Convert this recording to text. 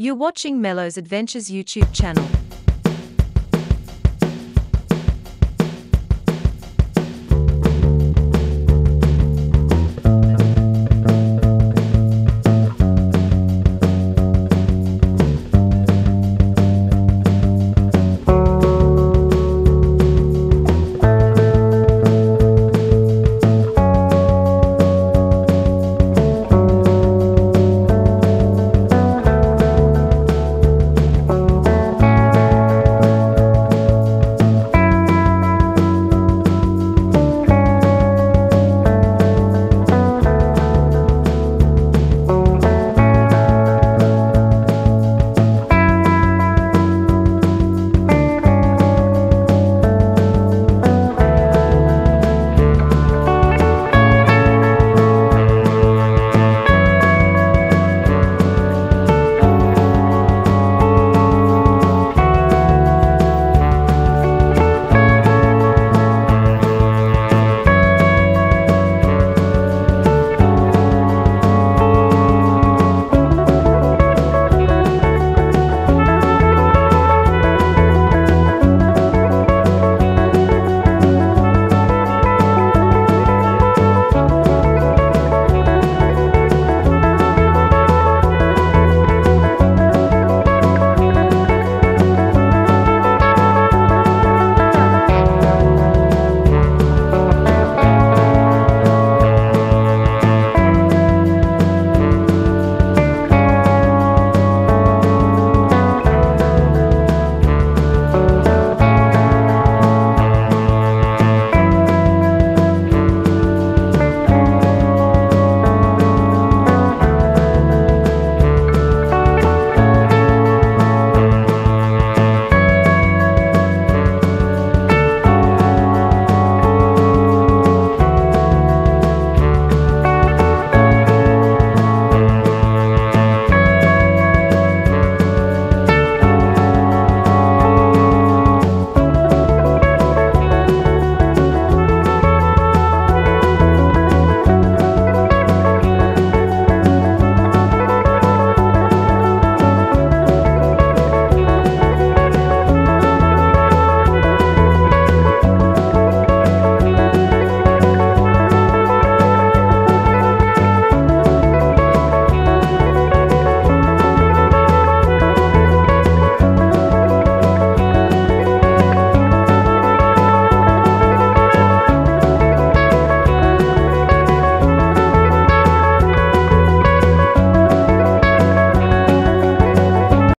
You're watching Mello's Adventures YouTube channel.